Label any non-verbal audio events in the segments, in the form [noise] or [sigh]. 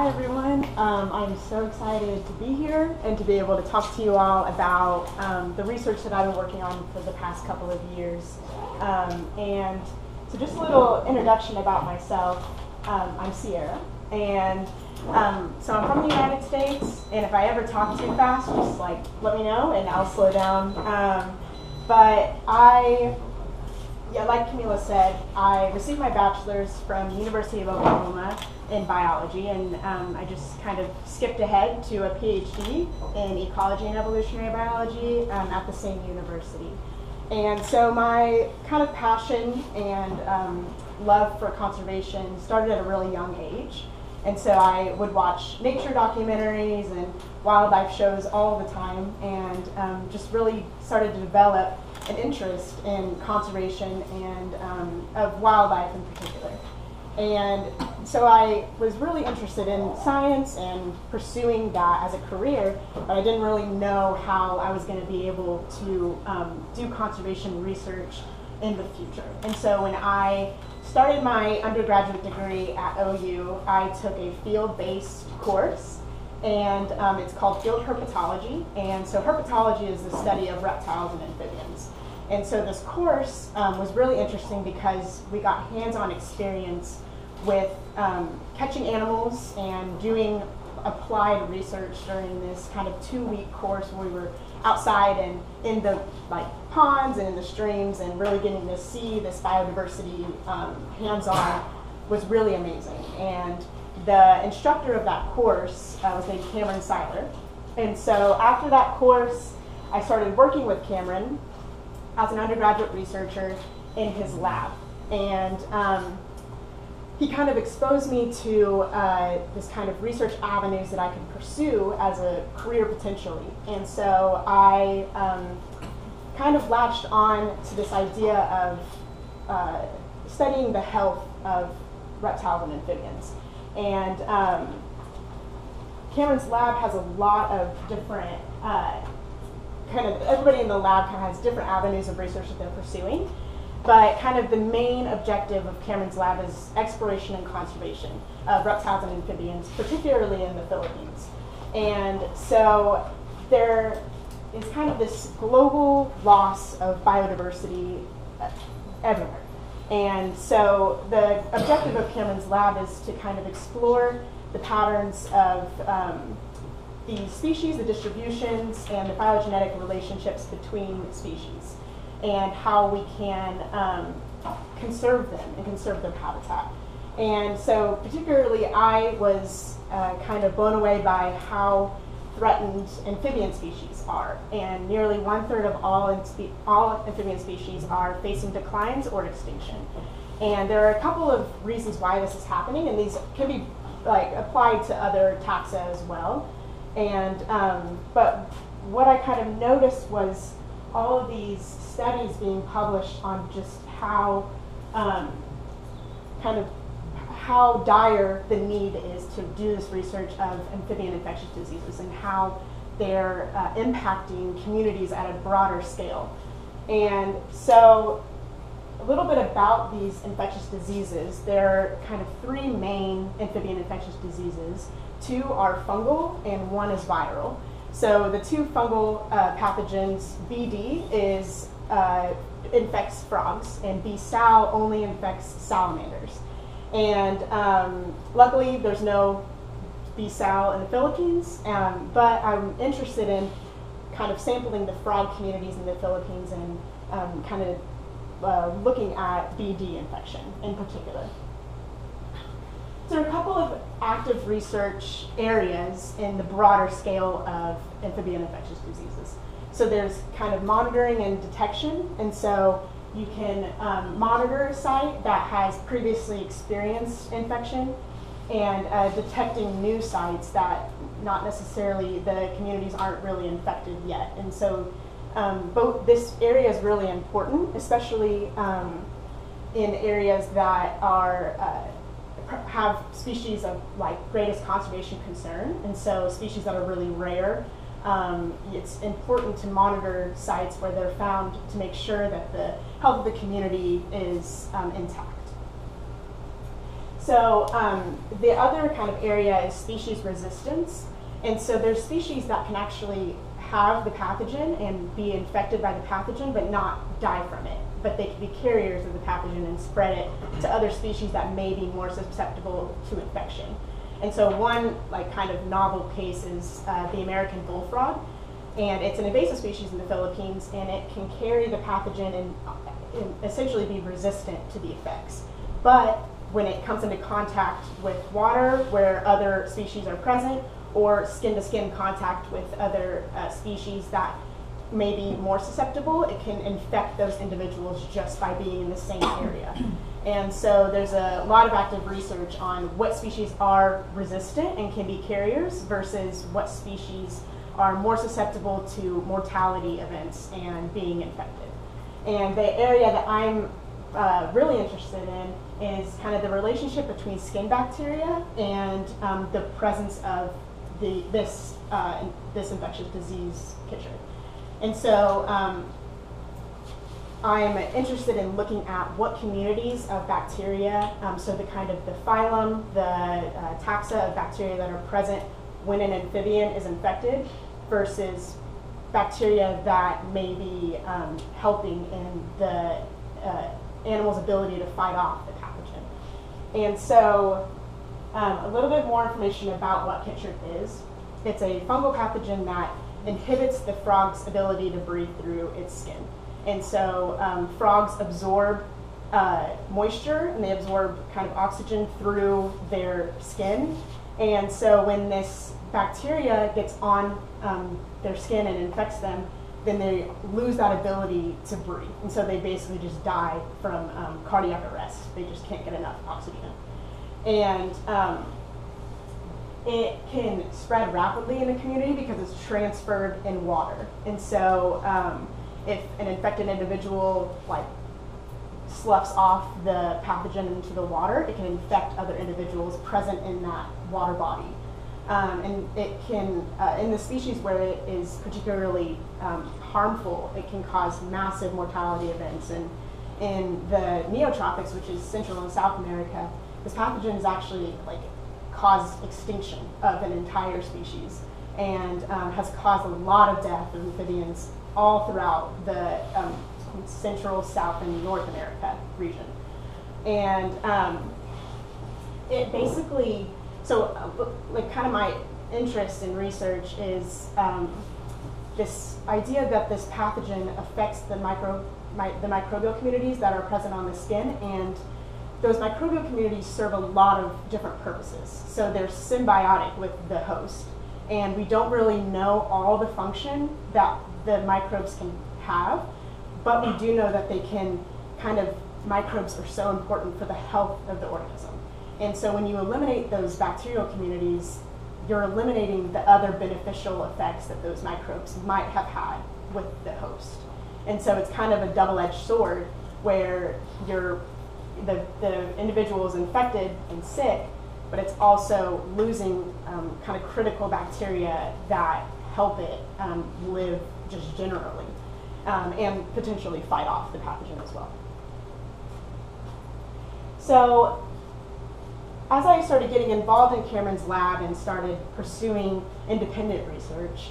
Hi, everyone. Um, I'm so excited to be here and to be able to talk to you all about um, the research that I've been working on for the past couple of years. Um, and so, just a little introduction about myself. Um, I'm Sierra, and um, so I'm from the United States. And if I ever talk too fast, just like let me know, and I'll slow down. Um, but I yeah, like Camila said, I received my bachelor's from the University of Oklahoma in biology, and um, I just kind of skipped ahead to a PhD in ecology and evolutionary biology um, at the same university. And so my kind of passion and um, love for conservation started at a really young age. And so I would watch nature documentaries and wildlife shows all the time, and um, just really started to develop an interest in conservation and um, of wildlife in particular. And so I was really interested in science and pursuing that as a career, but I didn't really know how I was going to be able to um, do conservation research in the future. And so when I started my undergraduate degree at OU, I took a field-based course and um, it's called field herpetology. And so herpetology is the study of reptiles and amphibians. And so this course um, was really interesting because we got hands-on experience with um, catching animals and doing applied research during this kind of two-week course where we were outside and in the like ponds and in the streams and really getting to see this biodiversity um, hands-on was really amazing. And the instructor of that course uh, was named Cameron Siler. And so after that course, I started working with Cameron as an undergraduate researcher in his lab. And um, he kind of exposed me to uh, this kind of research avenues that I could pursue as a career potentially. And so I um, kind of latched on to this idea of uh, studying the health of reptiles and amphibians. And um, Cameron's lab has a lot of different uh, kind of everybody in the lab kind of has different avenues of research that they're pursuing. But kind of the main objective of Cameron's lab is exploration and conservation of reptiles and amphibians, particularly in the Philippines. And so there is kind of this global loss of biodiversity everywhere. And so the objective of Cameron's lab is to kind of explore the patterns of um, the species, the distributions, and the phylogenetic relationships between species, and how we can um, conserve them and conserve their habitat. And so, particularly, I was uh, kind of blown away by how threatened amphibian species are. And nearly one third of all, all amphibian species are facing declines or extinction. And there are a couple of reasons why this is happening, and these can be like applied to other taxa as well. And um, but what I kind of noticed was all of these studies being published on just how um, kind of how dire the need is to do this research of amphibian infectious diseases and how they're uh, impacting communities at a broader scale. And so a little bit about these infectious diseases. There are kind of three main amphibian infectious diseases. Two are fungal and one is viral. So the two fungal uh, pathogens, BD is uh, infects frogs, and B. sal only infects salamanders. And um, luckily, there's no B. sal in the Philippines, um, but I'm interested in kind of sampling the frog communities in the Philippines and um, kind of uh, looking at BD infection in particular. So there are a couple of active research areas in the broader scale of amphibian infectious diseases. So there's kind of monitoring and detection, and so you can um, monitor a site that has previously experienced infection and uh, detecting new sites that not necessarily the communities aren't really infected yet. And so um, both this area is really important, especially um, in areas that are uh, have species of like greatest conservation concern, and so species that are really rare. Um, it's important to monitor sites where they're found to make sure that the health of the community is um, intact. so um, the other kind of area is species resistance. And so there's species that can actually have the pathogen and be infected by the pathogen but not die from it. But they can be carriers of the pathogen and spread it to other species that may be more susceptible to infection. And so one like kind of novel case is uh, the American bullfrog. And it's an invasive species in the Philippines and it can carry the pathogen and, and essentially be resistant to the effects. But when it comes into contact with water where other species are present or skin to skin contact with other uh, species that may be more susceptible, it can infect those individuals just by being in the same [coughs] area. And so there's a lot of active research on what species are resistant and can be carriers versus what species are more susceptible to mortality events and being infected. And the area that I'm uh, really interested in is kind of the relationship between skin bacteria and um, the presence of the, this, uh, this infectious disease chytrid. And so um, I'm interested in looking at what communities of bacteria, um, so the kind of the phylum, the uh, taxa of bacteria that are present when an amphibian is infected versus bacteria that may be um, helping in the uh, animal's ability to fight off the pathogen. And so um, a little bit more information about what chytrid is. It's a fungal pathogen that inhibits the frog's ability to breathe through its skin. And so um, frogs absorb uh, moisture and they absorb kind of oxygen through their skin. And so when this bacteria gets on um, their skin and infects them, then they lose that ability to breathe. And so they basically just die from um, cardiac arrest. They just can't get enough oxygen. And um, it can spread rapidly in the community because it's transferred in water. And so um, if an infected individual like sloughs off the pathogen into the water, it can infect other individuals present in that water body. Um, and it can, uh, in the species where it is particularly um, harmful, it can cause massive mortality events. And in the neotropics, which is Central and South America, this pathogen is actually like caused extinction of an entire species and um, has caused a lot of death of amphibians all throughout the um, Central, South, and North America region. And um, it basically so uh, like kind of my interest in research is um, this idea that this pathogen affects the micro my, the microbial communities that are present on the skin and those microbial communities serve a lot of different purposes. So they're symbiotic with the host. And we don't really know all the function that the microbes can have, but we do know that they can kind of, microbes are so important for the health of the organism. And so when you eliminate those bacterial communities, you're eliminating the other beneficial effects that those microbes might have had with the host. And so it's kind of a double-edged sword where you're the, the individual is infected and sick, but it's also losing um, kind of critical bacteria that help it um, live just generally um, and potentially fight off the pathogen as well. So as I started getting involved in Cameron's lab and started pursuing independent research,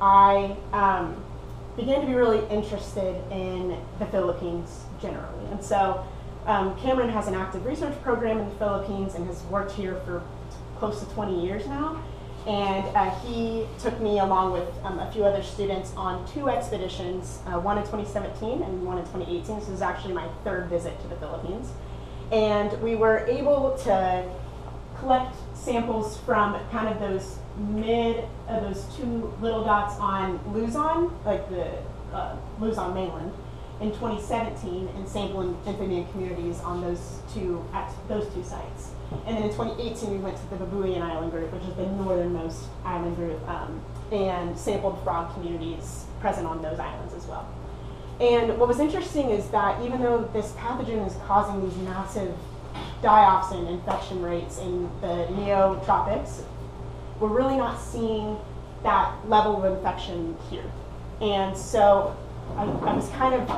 I um, began to be really interested in the Philippines generally. And so um, Cameron has an active research program in the Philippines and has worked here for close to 20 years now. And uh, he took me along with um, a few other students on two expeditions, uh, one in 2017 and one in 2018. This is actually my third visit to the Philippines. And we were able to collect samples from kind of those mid, uh, those two little dots on Luzon, like the uh, Luzon mainland, in 2017 and sample amphibian communities on those two at those two sites. And then in 2018 we went to the Babuyan Island group, which is the northernmost island group, um, and sampled frog communities present on those islands as well. And what was interesting is that even though this pathogen is causing these massive die-offs infection rates in the neotropics, we're really not seeing that level of infection here. And so I, I was kind of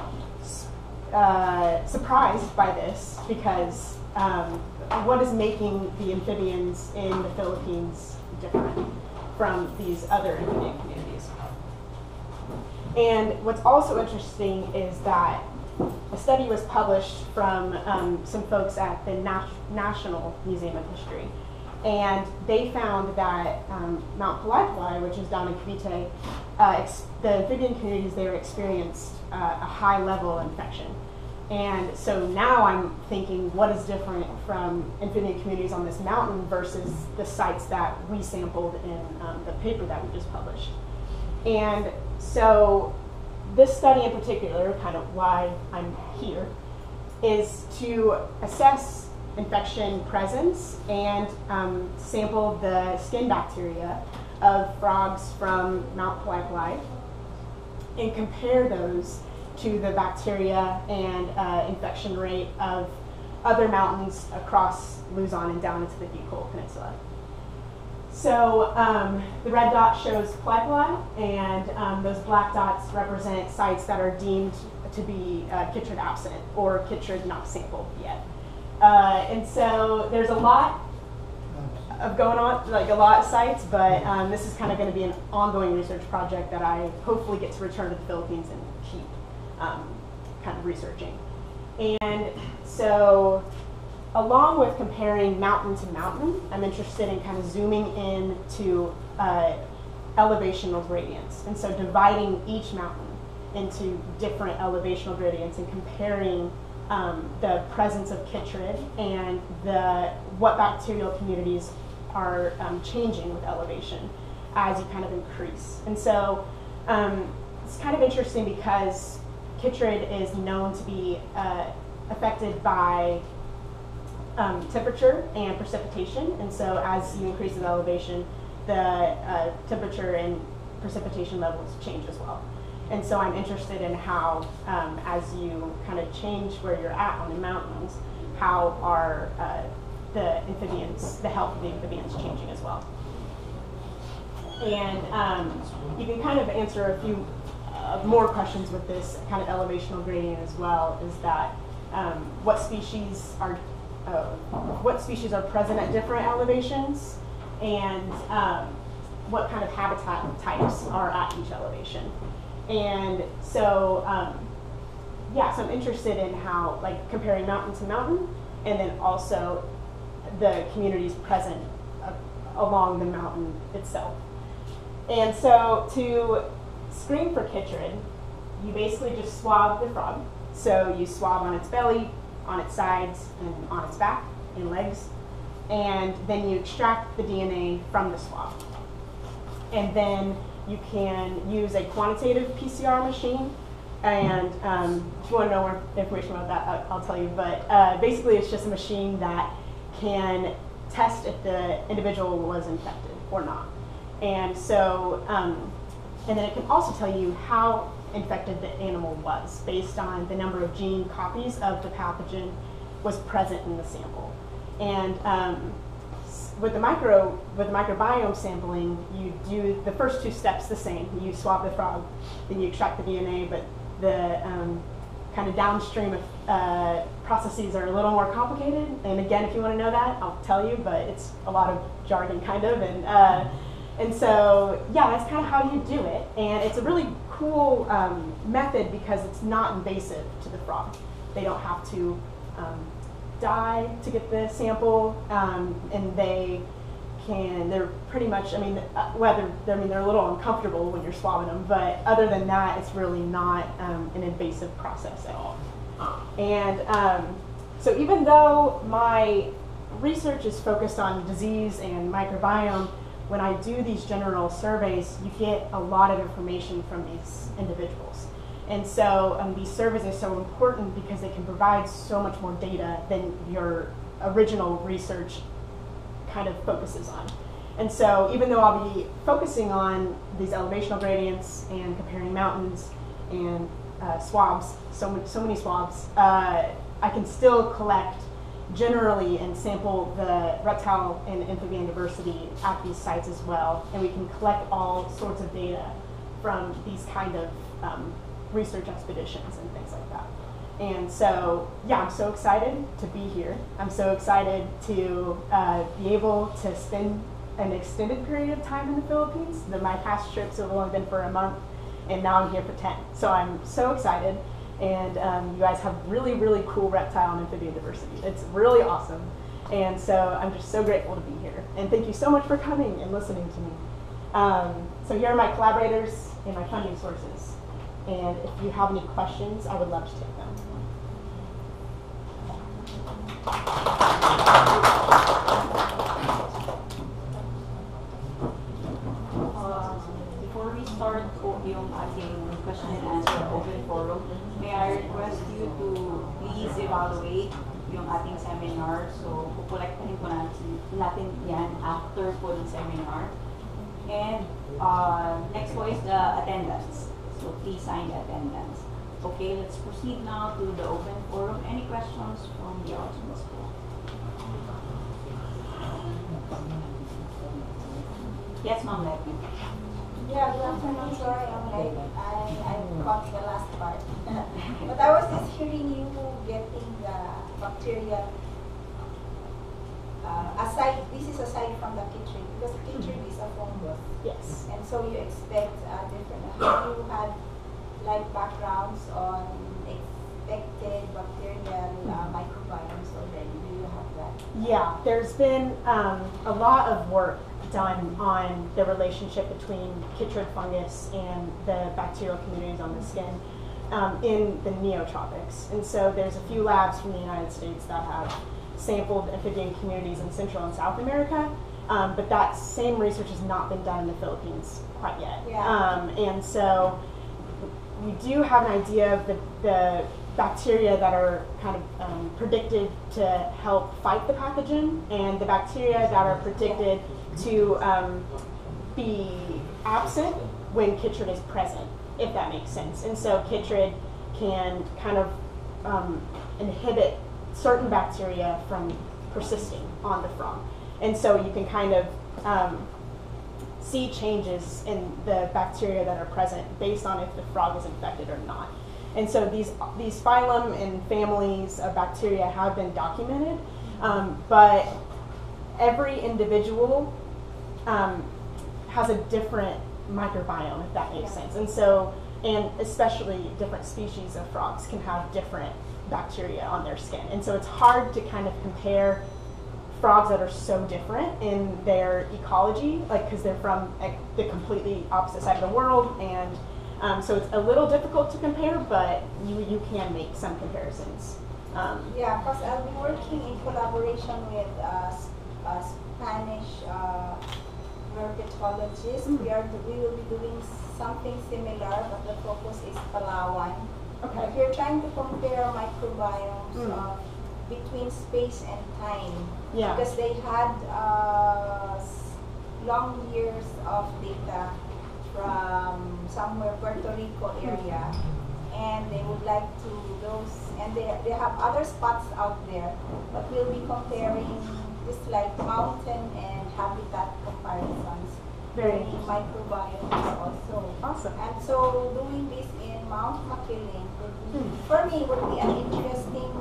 uh, surprised by this because um, what is making the amphibians in the Philippines different from these other amphibian communities. And what's also interesting is that a study was published from um, some folks at the Nat National Museum of History. And they found that um, Mount Palay-Palay, which is down in Cavite, uh, the amphibian communities there experienced uh, a high level infection. And so now I'm thinking, what is different from amphibian communities on this mountain versus the sites that we sampled in um, the paper that we just published? And so this study in particular, kind of why I'm here, is to assess infection presence and um, sample the skin bacteria of frogs from Mount Palay-Palay and compare those to the bacteria and uh, infection rate of other mountains across Luzon and down into the Bicol Peninsula. So um, the red dot shows Palay-Palay, and um, those black dots represent sites that are deemed to be uh, absent or chytrid not sampled yet. Uh, and so there's a lot of going on, like a lot of sites, but um, this is kind of going to be an ongoing research project that I hopefully get to return to the Philippines and keep um, kind of researching. And so along with comparing mountain to mountain, I'm interested in kind of zooming in to uh, elevational gradients. And so dividing each mountain into different elevational gradients and comparing um, the presence of chytrid and the what bacterial communities are um, changing with elevation as you kind of increase. And so um, it's kind of interesting because chytrid is known to be uh, affected by um, temperature and precipitation. And so as you increase in elevation, the uh, temperature and precipitation levels change as well. And so I'm interested in how, um, as you kind of change where you're at on the mountains, how are uh, the amphibians, the health of the amphibians changing as well. And um, you can kind of answer a few uh, more questions with this kind of elevational gradient as well, is that um, what species are uh, what species are present at different elevations and um, what kind of habitat types are at each elevation. And so, um, yeah, so I'm interested in how, like, comparing mountain to mountain, and then also the communities present uh, along the mountain itself. And so to screen for chytrid, you basically just swab the frog. So you swab on its belly, on its sides, and on its back and legs. And then you extract the DNA from the swab. And then you can use a quantitative PCR machine. And um, if you want to know more information about that, I'll, tell you. But uh, basically, it's just a machine that can test if the individual was infected or not. And so, um, and then it can also tell you how infected the animal was based on the number of gene copies of the pathogen was present in the sample. And um, with the micro with the microbiome sampling, you do the first two steps the same. You swab the frog, then you extract the DNA, but the um, kind of downstream uh, processes are a little more complicated. And again, if you want to know that, I'll tell you. But it's a lot of jargon, kind of, and uh, and so yeah, that's kind of how you do it. And it's a really cool um, method because it's not invasive to the frog. They don't have to um, die to get the sample, um, and they can. They're pretty much. I mean, uh, whether I mean they're a little uncomfortable when you're swabbing them, but other than that, it's really not um, an invasive process at all. And um, so, even though my research is focused on disease and microbiome, when I do these general surveys, you get a lot of information from these individuals. And so um, these surveys are so important because they can provide so much more data than your original research kind of focuses on. And so even though I'll be focusing on these elevational gradients and comparing mountains and uh, swabs, so, many, so many swabs, uh, I can still collect generally and sample the reptile and amphibian diversity at these sites as well. And we can collect all sorts of data from these kind of um, research expeditions and things like that. And so, yeah, I'm so excited to be here. I'm so excited to uh, be able to spend an extended period of time in the Philippines. The, my past trips have only been for a month, and now I'm here for 10. So I'm so excited. And um, you guys have really, really cool reptile and amphibian diversity. It's really awesome. And so I'm just so grateful to be here. And thank you so much for coming and listening to me. Um, so here are my collaborators and my funding sources. And if you have any questions, I would love to take them. Uh, before we start yung ating question and answer open forum, may I request you to please evaluate yung ating seminar. So, kukolektahin po natin, natin yan after po ng seminar. And uh, next po is the attendance. So, please sign the attendance. Okay, let's proceed now to the open forum. Any questions from the audience? Yes, Ma'am Letty. Yeah, good afternoon. Sorry, I'm late. I, I caught the last part. [laughs] but I was just hearing you getting the bacteria uh, aside. This is aside from the chytrid because the chytrid is a fungus, Yes. and so you expect uh, different. Have you had like backgrounds on expected bacterial uh, microbiomes already? Do you have that? Yeah, there's been um, a lot of work done on the relationship between chytrid fungus and the bacterial communities on the skin um, in the neotropics. And so there's a few labs from the United States that have sampled amphibian communities in Central and South America, um, but that same research has not been done in the Philippines quite yet. Yeah. Um, and so we do have an idea of the, the bacteria that are kind of um, predicted to help fight the pathogen and the bacteria that are predicted to um, be absent when chytrid is present, if that makes sense. And so chytrid can kind of um, inhibit certain bacteria from persisting on the frog. And so you can kind of um, see changes in the bacteria that are present based on if the frog is infected or not. And so these these phylum and families of bacteria have been documented, um, but every individual um, has a different microbiome, if that makes Yeah. sense. And so, and especially different species of frogs can have different bacteria on their skin. And so it's hard to kind of compare frogs that are so different in their ecology, like because they're from like, the completely opposite side of the world, and um, so it's a little difficult to compare, but you you can make some comparisons. Um, Yeah, because I'll be working in collaboration with uh, Spanish uh, herpetologist. Mm. We are we will be doing something similar, but the focus is Palawan. Okay. But we're trying to compare microbiomes Mm. uh, between space and time Yeah. because they had uh, long years of data from somewhere Puerto Rico area and they would like to those and they, they have other spots out there but we'll be comparing just like mountain and habitat comparisons Very microbiomes also Awesome. and so doing this Mount Makiling for me would be an interesting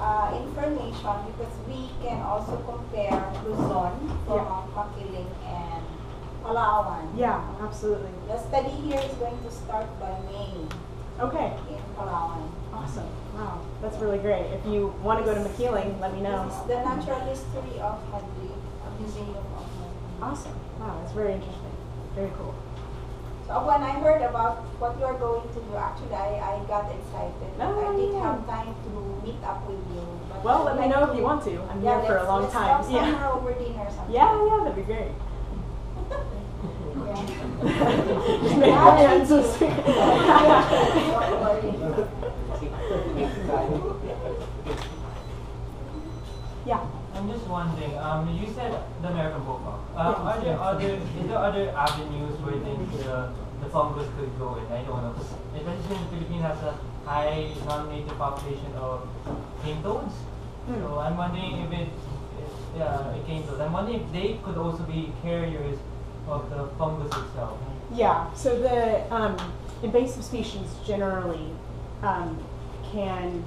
uh, information because we can also compare Luzon for Yeah. Mount Makiling and Palawan. Yeah, absolutely. The study here is going to start by May Okay. in Palawan. Awesome. Wow, that's really great. If you want to go to Makiling, let me know. The natural history of Madrid, museum of Madrid. Awesome. Wow, that's very interesting. Very cool. So when I heard about what you are going to do, actually I, I got excited. but Oh, I didn't yeah. have time to meet up with you. But Well, I'd let me like know if you want to. I'm yeah, here for a long let's time. Have Yeah. over dinner or something. Yeah, yeah, that'd be great. Yeah. Just make my hands so sweet. Don't worry. yeah. I'm just wondering, um, you said the American bullfrog. Um, are there other, is there other avenues where you think the, the fungus could go in? I don't know, especially the Philippines has a high non-native population of cane toads. Hmm. So I'm wondering if it, if, yeah, a cane toad. I'm wondering if they could also be carriers of the fungus itself. Yeah, so the um, invasive species generally um, can,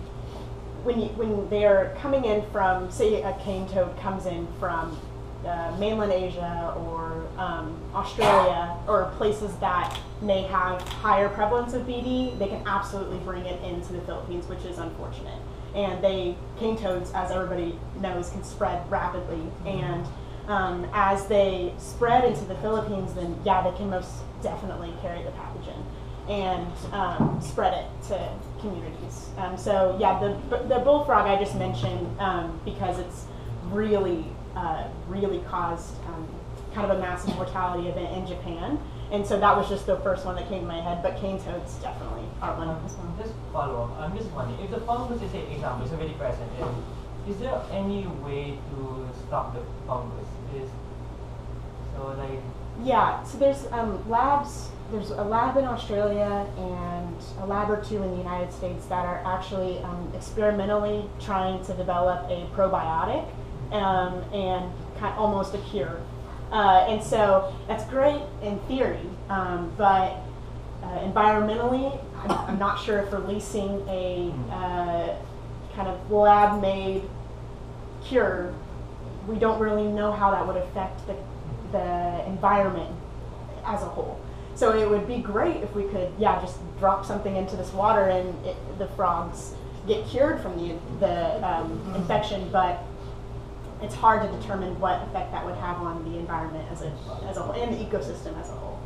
when you, when they're coming in from, say, a cane toad comes in from uh, mainland Asia or um, Australia or places that may have higher prevalence of BD, they can absolutely bring it into the Philippines, which is unfortunate. And they cane toads, as everybody knows, can spread rapidly. And um, as they spread into the Philippines, then yeah, they can most definitely carry the pathogen and um, spread it to communities. Um, so yeah, the the bullfrog I just mentioned um, because it's really uh, really caused um, kind of a massive mortality event in Japan, and so that was just the first one that came to my head. But cane toads definitely are one of as well. Just follow up. I'm just wondering if the fungus is an example, is already present. And is there any way to stop the fungus? Is so like Yeah, so there's um, labs. There's a lab in Australia and a lab or two in the United States that are actually um, experimentally trying to develop a probiotic um, and kind of almost a cure. Uh, and so that's great in theory, um, but uh, environmentally, I'm, I'm not sure if releasing a uh, kind of lab-made cure, we don't really know how that would affect the, the environment as a whole. So it would be great if we could, yeah, just drop something into this water and it, the frogs get cured from the, the um, infection, but it's hard to determine what effect that would have on the environment as a, as a whole, and the ecosystem as a whole.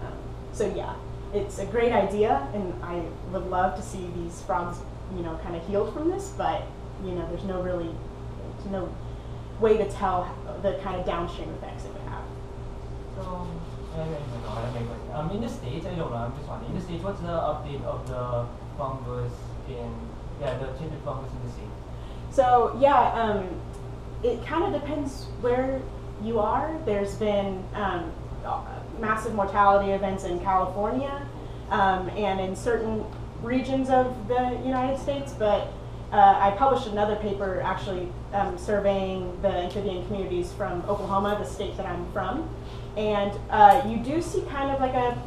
Um, so yeah, it's a great idea, and I would love to see these frogs, you know, kind of healed from this, but you know, there's no really, there's no way to tell the kind of downstream effects it would have. so. I don't know, I don't know. Um, in the states, I don't know. I'm just wondering. In the states, what's the update of the fungus in yeah the children fungus in the states? So yeah, um, it kind of depends where you are. There's been um, massive mortality events in California um, and in certain regions of the United States, but uh, I published another paper actually um, surveying the amphibian communities from Oklahoma, the state that I'm from, and uh, you do see kind of like a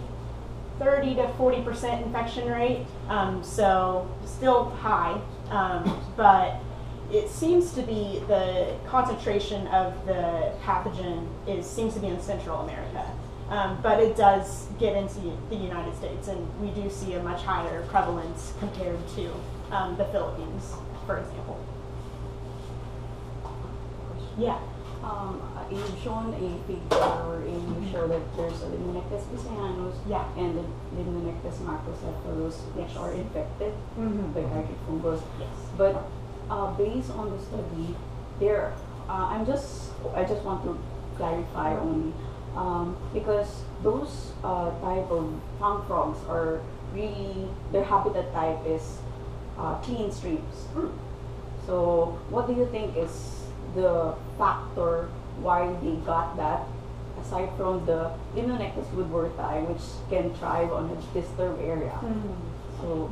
30 to 40 percent infection rate, um, so still high, um, but it seems to be the concentration of the pathogen is seems to be in Central America. Um, but it does get into the United States, and we do see a much higher prevalence compared to um, the Philippines, for example. Yeah. Um, you've shown a picture wherein you show that there's a Limnonectes piscianus Yeah. and the Limnonectes macrocephalus, which are infected Mm-hmm. by carpet fungus. Yes. But uh, based on the study, there, uh, I'm just, I just want to clarify only, um, because those uh, type of pond frogs are really, their habitat type is uh, clean streams. So, what do you think is the factor why they got that, aside from the Limnonectes woodworthi, which can thrive on a disturbed area?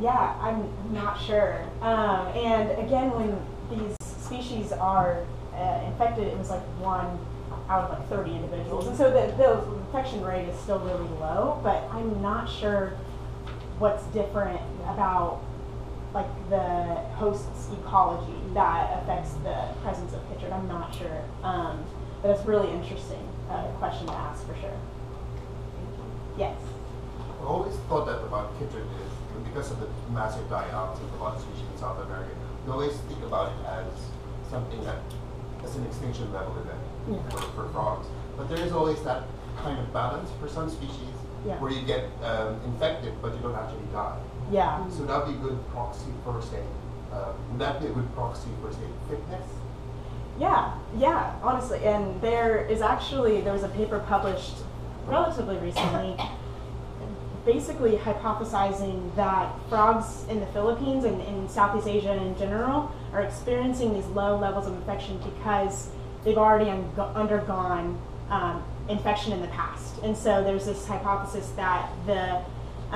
Yeah, I'm not sure. Um, and again, when these species are uh, infected, it was like one out of like 30 individuals. And so the, the infection rate is still really low, but I'm not sure what's different about like the host's ecology that affects the presence of Chytrid. I'm not sure. Um, but it's really interesting uh, question to ask for sure. Yes. I always thought that about Chytrid because of the massive die-outs of a lot of species in South America. We always think about it as something that is an extinction level event Yeah. for, for frogs. But there is always that kind of balance for some species Yeah. where you get um, infected but you don't actually die. Yeah. So that would be a good proxy for say, uh, would that be a good proxy for say fitness? Yeah, yeah, honestly. And there is actually, there was a paper published relatively recently basically hypothesizing that frogs in the Philippines and in Southeast Asia in general are experiencing these low levels of infection because they've already un- undergone um, infection in the past. And so there's this hypothesis that the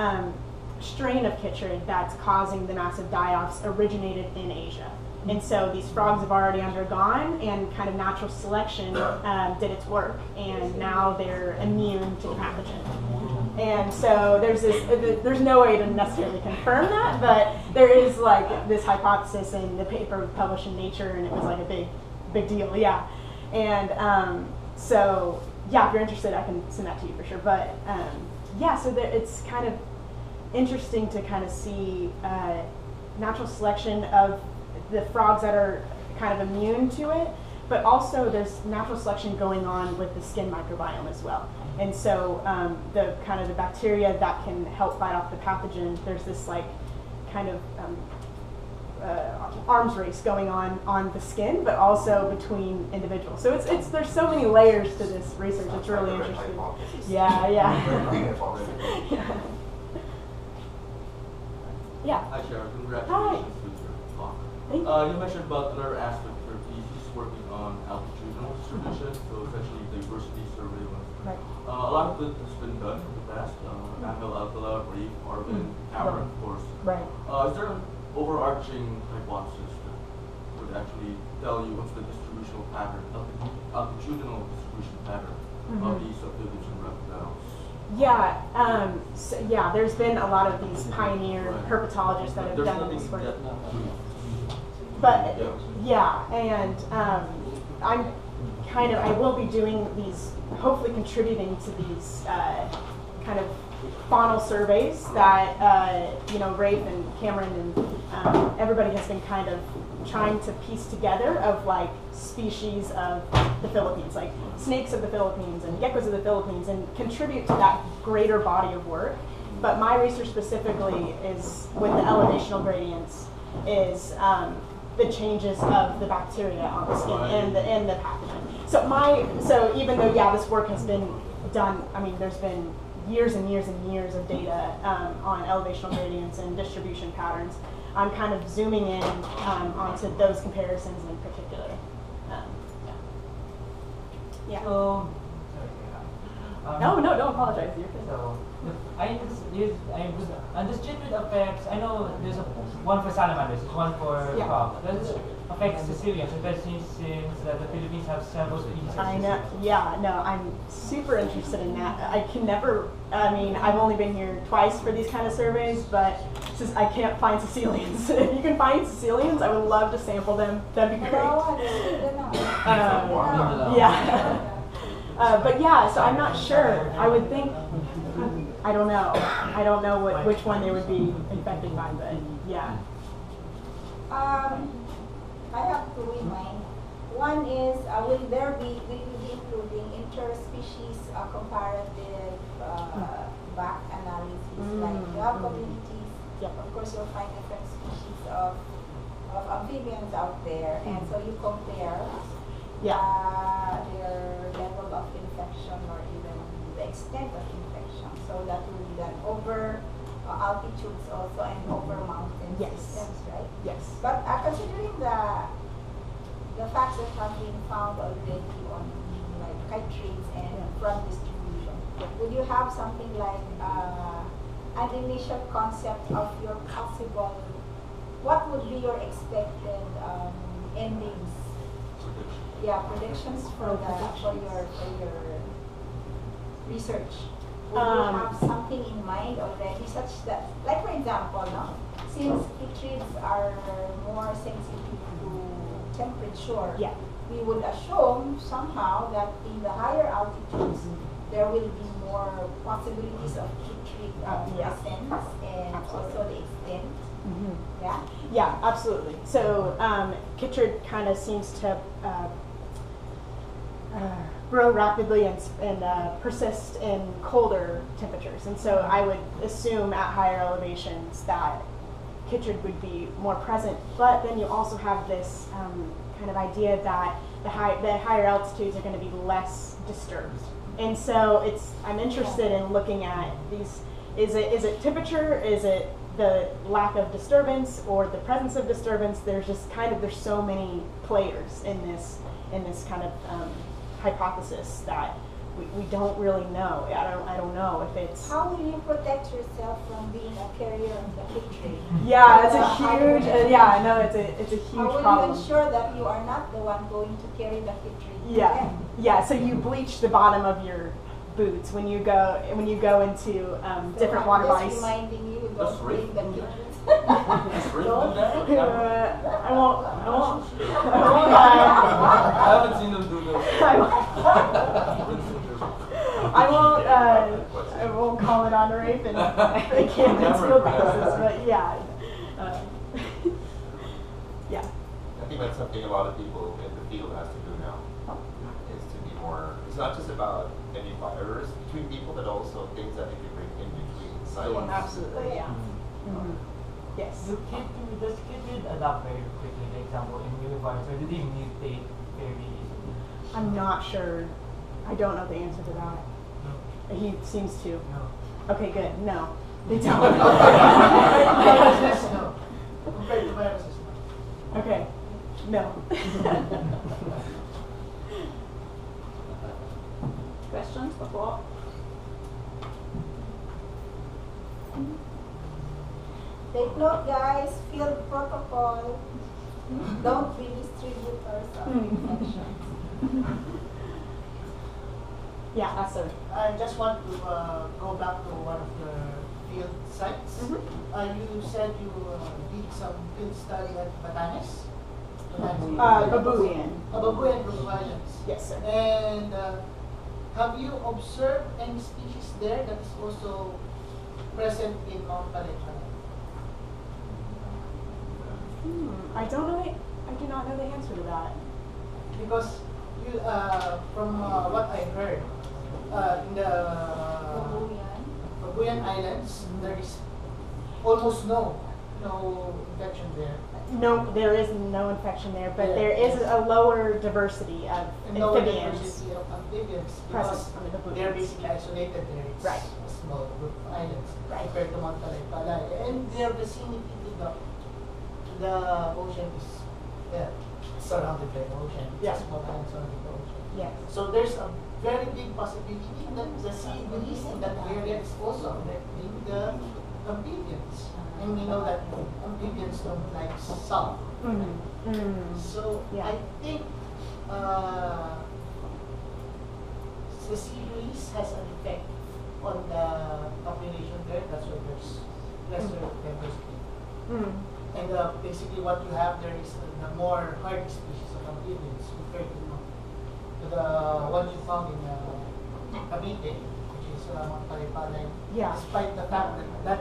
um, strain of Chytrid that's causing the massive die-offs originated in Asia. And so these frogs have already undergone, and kind of natural selection um, did its work, and now they're immune to the pathogen. And so there's this, uh, there's no way to necessarily confirm that, but there is like this hypothesis, and the paper published in Nature, and it was like a big, big deal, yeah. And um, so, yeah, if you're interested, I can send that to you for sure. But um, yeah, so there, it's kind of interesting to kind of see uh, natural selection of the frogs that are kind of immune to it, but also there's natural selection going on with the skin microbiome as well. And so um, the kind of the bacteria that can help fight off the pathogen, there's this like kind of um, uh, arms race going on on the skin, but also between individuals. So it's, it's there's so many layers to this research. It's really Like a red interesting. Yeah, yeah. Very creative already. [laughs] yeah. Yeah. Hi, Sharon. Congratulations with your talk. Thank you. Uh, you mentioned about another aspect of your thesis working on altitudinal distribution, so essentially diversity surveillance. Right. A lot of it has been done in the past. Uh, Angel Alcala, Rafe, Arvin, Cameron, of course. Right. Uh, is there an overarching hypothesis that would actually tell you what's the distributional pattern, alti- altitudinal distribution pattern of Mhm. these subdivision reptiles? Yeah, um, so, yeah. There's been a lot of these pioneer Right. herpetologists that have done this work. But Yeah. yeah, and um, I'm kind of I will be doing these, hopefully contributing to these uh, kind of faunal surveys that uh, you know Rafe and Cameron and um, everybody has been kind of trying to piece together of like species of the Philippines, like snakes of the Philippines and geckos of the Philippines, and contribute to that greater body of work. But my research specifically is with the elevational gradients is um, the changes of the bacteria on the skin and the and the pathogen. So my so even though yeah this work has been done, I mean there's been years and years and years of data um, on elevational gradients and distribution patterns. I'm kind of zooming in um, onto those comparisons in particular. Um, yeah. yeah. So, yeah. Um, No, no, don't apologize. You're good. So, I just use I was and this treatment affects. I know there's a, one for salamanders, there's one for Yeah. frogs. Does this affect caecilians, especially since uh, the Philippines have several species? I know. Yeah, no, I'm super interested in that. I can never. I mean, I've only been here twice for these kind of surveys, but since I can't find caecilians, [laughs] if you can find caecilians, I would love to sample them. That'd be great. Dalawa, dalawa. Um, yeah. [laughs] Uh, but yeah, so I'm not sure. I would think. I don't know. I don't know what, which one they would be infected by, but yeah. Um, I have two in mind. One is, uh, will there be, will you be including interspecies uh, comparative uh, back analysis? Like you have Mm. communities, Yep. of course you'll find different species of, of amphibians out there, and so you compare Yeah. uh, their level of infection or even the extent of infection. So that will be done over uh, altitudes also and over mountain Yes. systems, right? Yes. But uh, considering the the facts that have been found already on like chytrids and Yeah. front distribution, would you have something like uh, an initial concept of your possible, what would be your expected. Yeah, predictions for the for your for your research. Would Um, you have something in mind already, such that, like for example, no, since chytrids are more sensitive to temperature, Yeah. we would assume somehow that in the higher altitudes there will be more possibilities of chytrid uh, Yeah. presence and Absolutely. also the extent. Mhm. Yeah. Yeah, absolutely. So um, kind of seems to uh, grow rapidly and, and uh, persist in colder temperatures. And so I would assume at higher elevations that Chytrid would be more present. But then you also have this um, kind of idea that the, high, the higher altitudes are going to be less disturbed. And so it's I'm interested in looking at these. Is it is it temperature? Is it the lack of disturbance or the presence of disturbance? There's just kind of there's so many players in this in this kind of um, hypothesis that we, we don't really know. I don't I don't know if it's How will you protect yourself from being a carrier of the chytrid? yeah it's a Uh, huge uh, yeah I know it's a it's a huge problem. How will problem. you ensure that you are not the one going to carry the chytrid? Yeah, yeah. So you bleach the bottom of your boots when you go when you go into um, different So water I'm bodies. Just reminding you, Just don't bring the kids. Just read Don't. Uh, I won't. I won't. [laughs] I won't. I haven't seen them do those. I won't. I won't. Uh, I won't call it on rape and I can't Never. steal places, but yeah. Uh, [laughs] yeah. I think that's something a lot of people in the field has to do now. Is to be more. It's not just about any barriers between people, but also things that they can bring in between sites. Absolutely. Yeah. Mhm. Yes. Do kid, does kid adapt very quickly, for example, in new environments, or do they mutate very easily? I'm not sure. I don't know the answer to that. No. He seems to. No. Okay, good. No, [laughs] they don't. Viruses, no. Compared no. okay, no. [laughs] Questions before? Take note, guys, field protocol. Don't be distributors of Hmm. infections. [laughs] yeah. Ah, sir. I just want to uh, go back to one of the field sites. Mhm. Uh, you said you uh, did some field study at Batanes. Batanes. Uh, Babuyan. Uh, Babuyan Group Islands. Yes, sir. And uh, have you observed any species there that is also present in Mount Paleta? Hmm, I don't know. The, I do not know the answer to that. Because you, uh, from uh, what I heard, uh, in the Babuyan. Babuyan Islands, there is almost no no infection there. No, there is no infection there, but Yeah. there is a lower diversity of And amphibians. diversity of amphibians because the they're basically isolated there. It's Right. a small group of islands Right. compared to Mount Palay. And their vicinity to the, to the ocean is yeah, surrounded by the ocean. It's Yeah. a small island surrounded the ocean. Yes. So there's a very big possibility that the sea breeze in that area is also affecting the amphibians. And we know that amphibians don't like salt. Mm. Mm. So Yeah. I think uh, the sea breeze has an effect on the population there. That's why there's lesser diversity. Mm. And uh, basically, what you have there is the, the more hardy species of amphibians compared to, to the one you found in uh, Cavite, which is uh, Mount Palay-Palay. Yeah. Despite the fact that that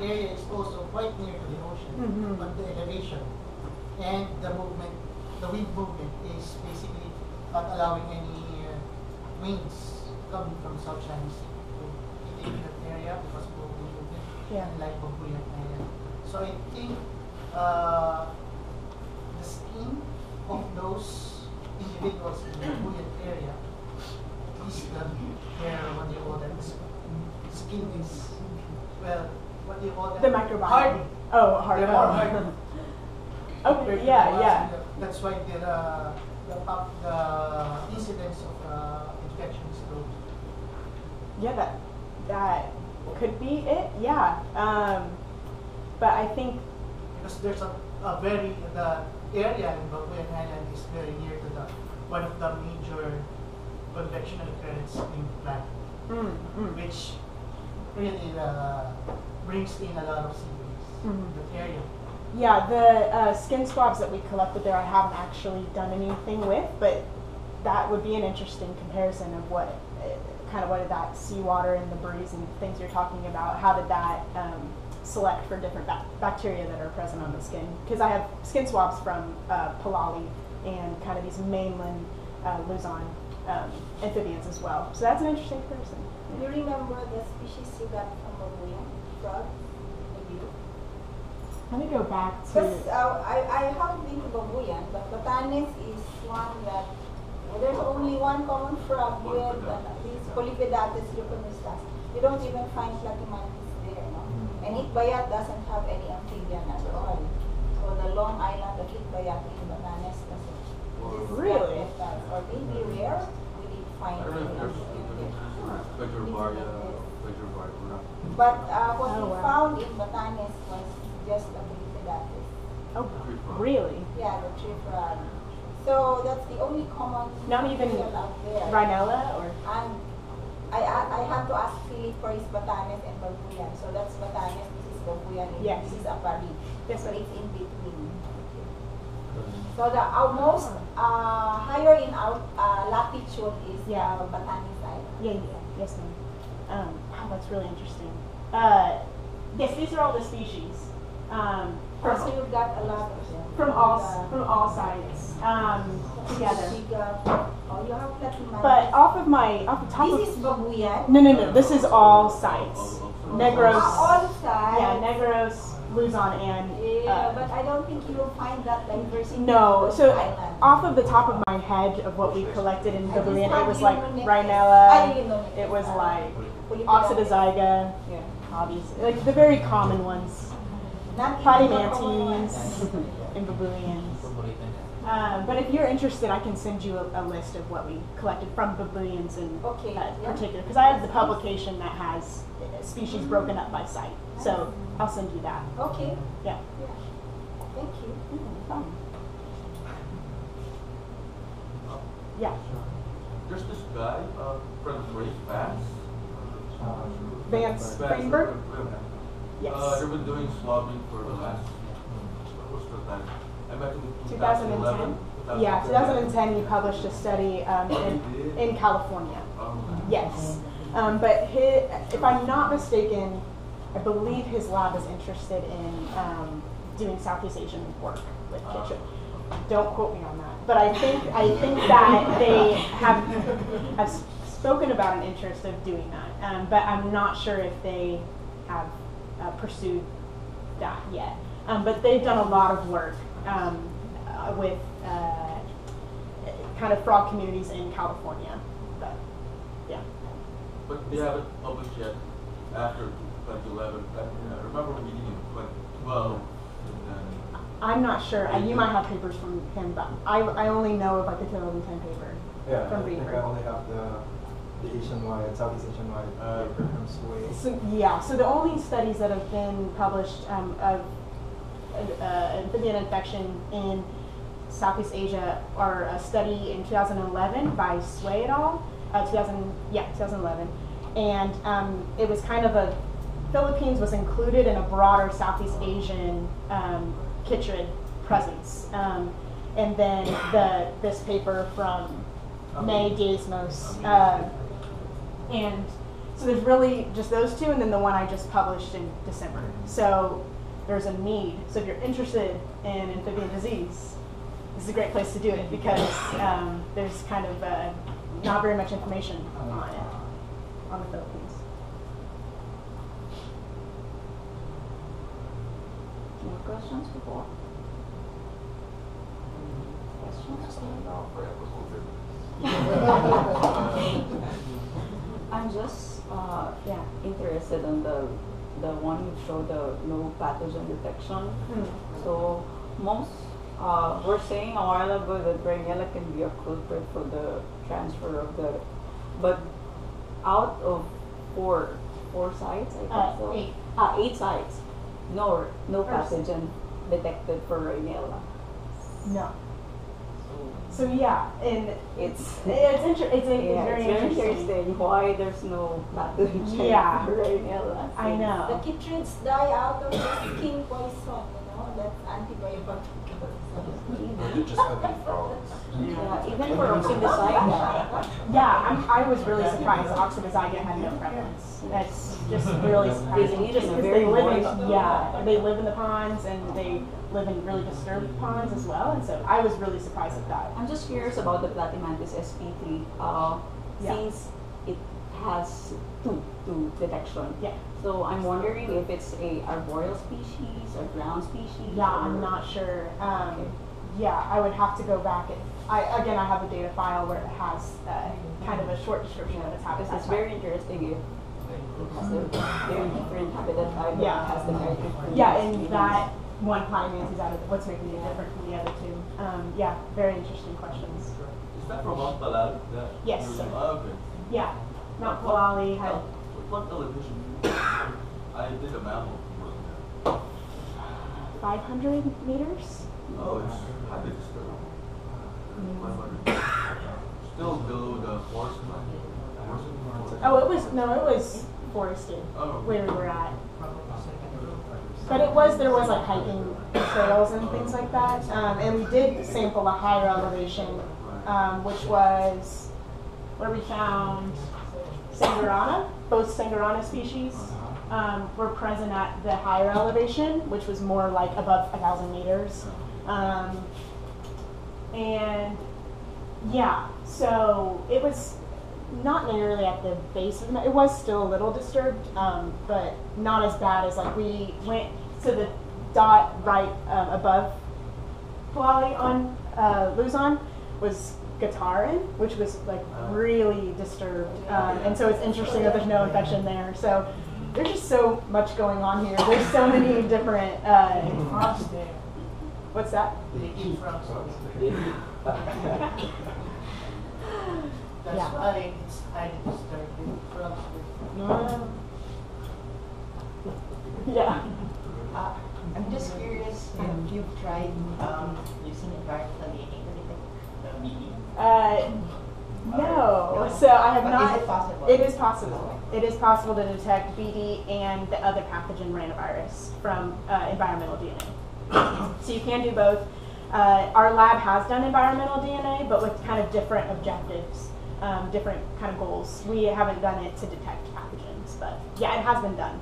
area is also quite near to the ocean, Mhm. but the elevation and the movement, the wind movement is basically not allowing any uh, winds coming from South China Sea to hit that area because of the movement Yeah. like Babuyan Island. So I think uh, the skin of those individuals in the Babuyan area, is the, their, what do you call that, skin is, well, what do you call that? The microbiome. Hardy. Oh, hard. They're more. Oh, compared to yeah, the yeah. That's why the, uh, the, the incidence of uh, infection is low. Yeah, that that could be it. Yeah. Um, but I think because there's a, a very the area in Babuyan Island is very near to the one of the major convectional currents in the planet, mm, mm, which really uh, brings in a lot of sea breeze Mhm. in that area. yeah, the uh, skin swabs that we collected there, I haven't actually done anything with, but that would be an interesting comparison of what uh, kind of what did that seawater and the breeze and things you're talking about. How did that um, select for different bac- bacteria that are present on the skin? Because I have skin swabs from uh, Palali and kind of these mainland uh, Luzon um, amphibians as well. So that's an interesting comparison. Do you remember the species you got from Babuyan? Frog? Maybe. Let me go back to. Because uh, I, I haven't been to Babuyan, but Batanes is one that well, there's only one common frog with uh, these Polypedates leucomystax. You don't even find Platymantis there, no? And Itbayat doesn't have any amphibian at all. So the Long Island of Itbayat in Batanes doesn't. This Really? Or maybe rare, we did find I don't know if any there's amphibian. Pleasure Pleasure But uh, what Oh, we wow. found in Batanes was just a Polypedates. Oh, really? Yeah, the tree frog. So that's the only common Not even material out there. Rhinella or? And I, I, I have to ask Philip for his Batanes and Babuyan. So that's Batanes, this is Babuyan, and Yes. this is Aparri. Yes, So it's in between. So the uh, most uh, higher in out uh, latitude is Yeah. the Batanes side. Yeah, yeah, yes, ma'am. Um, wow, that's really interesting. Uh, yes, these are all the species. Um, from, Also, you've got a lot of them. from all from all sides um, together. Siga, you have Platinum. But off of my off the top this is of Babuyan. no no no, this is all sites. Negros, all sides. yeah, Negros, Luzon, and Yeah, uh, but I don't think you will find that diversity. No, in so islands. off of the top of my head of what we collected in Babuyan, it was like Rhinella, it was like. Occidozyga, yeah, obviously, like the very common ones. Not Potty even the common mantes ones. and baboons. Um, but if you're interested, I can send you a, a list of what we collected from Babuyan in Okay, uh, yeah. particular, because I have the publication that has uh, species broken up by site. So I'll send you that. Okay, Yeah. yeah. Thank you. Yeah. There's this guy, uh, friend of Ray Vance. Vance Vredenburg? Yes. Uh, they've been doing swabbing for the last, what's the time? I met him in 2010. 2011. Yeah, 2010. He published a study um, in, in California. Yes, um, but his, if I'm not mistaken, I believe his lab is interested in um, doing Southeast Asian work with Kitchen. Don't quote me on that, but I think I think that they have have spoken about an interest of doing that, um, but I'm not sure if they have uh, pursued that yet. Um, but they've done a lot of work um, uh, with uh, kind of frog communities in California. But yeah. But they haven't published yet after 2011. I I remember meeting in 2012. And then I'm not sure. Uh, you might have papers from him, but I, I only know of like the 2010 paper Yeah, from I think I only have the, the Asian-wide, Southeast Asian-wide Uh, paper from Swei. So, yeah, so the only studies that have been published um, of uh, amphibian infection in Southeast Asia are a study in 2011 by Swei et al. Uh, 2000, yeah, 2011, and um, it was kind of a Philippines was included in a broader Southeast Asian um, chytrid presence, um, and then the this paper from Mae Diesmos. Uh, and so there's really just those two, and then the one I just published in December. So there's a need. So if you're interested in amphibian disease, this is a great place to do it because um, there's kind of uh, not very much information on it on the Philippines. More questions before? Questions? [laughs] [laughs] I'm just uh, Yeah. interested in the the one you showed the no pathogen detection. So most uh, we're saying a while ago that Rhinella can be a culprit for the transfer of the, but out of four four sites, I think Uh, so. eight. Ah, eight sites. No, no First. pathogen detected for Rhinella. No. So yeah, and It's it's inter- it's, a, yeah, very it's very interesting. interesting why there's no pathogen [laughs] Yeah. for Rhinella. I know. The know. die out of the skin poison, you know, that's antibiotic. They're just ugly frogs. Yeah, even for Oxybutynin. Yeah, I'm, I was really surprised Oxybutynin had no prevalence. That's just really surprising. live Just in a 'cause very they live in, yeah, they live in the ponds and they live in really disturbed ponds as well. And so I was really surprised at that. I'm just curious about the Platymantis sp3. Uh, Yeah. Since it has two, two detection. Yeah. So I'm wondering if it's a arboreal species or ground species. Yeah, I'm not sure. Um, yeah, I would have to go back and I again I have a data file where it has uh, kind of a short description of its Because habitat. it's very interesting if it has a very different habitat type. Yeah. It has the very different Yeah, and species. that one client is out of what's making it different from the other two. Um, yeah, very interesting questions. Is that from Mount Balal? That Yes, you- sir. Ah, okay. Yeah, Mount Palali had What- What elevation? I did a mammal work there. 500 meters. Oh, it's highly disturbed. 500. Still below the forest line. Oh, it was no, it was forested Oh. where we were at. But it was there was like hiking trails and things like that, um, and we did sample a higher elevation, um, which was where we found Sanguirana. Both Sanguirana species um, were present at the higher elevation, which was more like above a thousand meters, um, and yeah, so it was not nearly at the base of the mountain. It was still a little disturbed, um, but not as bad as like we went to the dot right um, above Palali on uh, Luzon was Gatarin, which was like really disturbed. Um, and so it's interesting that there's no infection there. So there's just so much going on here. There's so many [laughs] different. Uh, what's that? They eat [laughs] frogs. [laughs] That's Yeah. why it's highly disturbing. Frogs with No. Yeah. Uh, I'm just curious if you've tried um, using environmental DNA or anything, the BD. Uh, no. So I have But not. is it possible? It is possible. It is possible to detect BD and the other pathogen ranavirus from uh, environmental DNA. so you can do both. Uh, our lab has done environmental DNA, but with kind of different objectives, um, different kind of goals. We haven't done it to detect pathogens, but yeah, it has been done.